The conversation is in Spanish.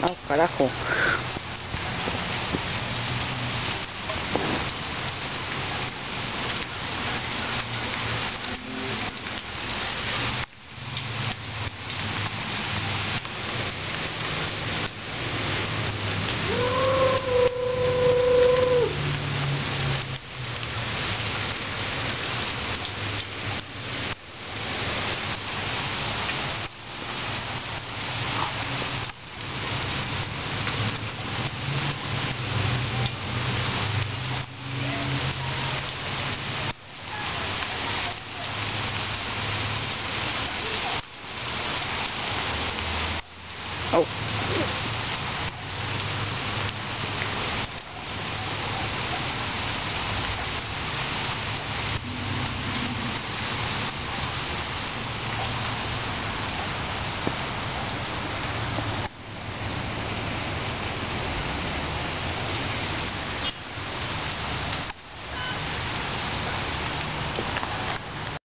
Ah, carajo. Oh.